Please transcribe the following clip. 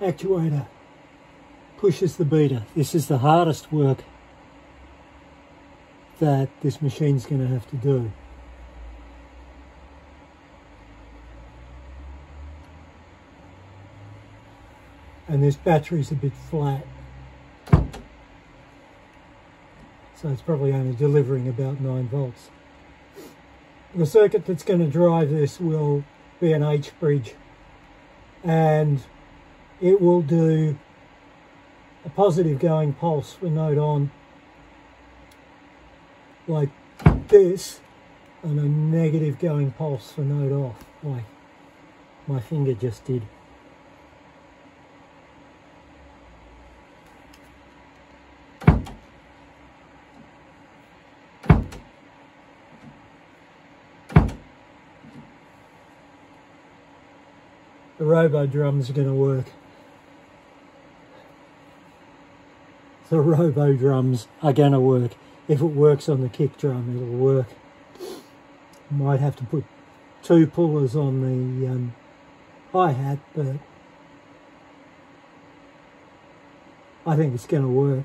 actuator pushes the beater. This is the hardest work that this machine's going to have to do. And this battery's a bit flat. So it's probably only delivering about 9 volts. The circuit that's going to drive this will be an H bridge and it will do a positive going pulse for note on like this and a negative going pulse for note off like my finger just did. The robo drums are going to work. The robo drums are going to work. If it works on the kick drum, it'll work. Might have to put two pullers on the um, hi-hat, but I think it's going to work.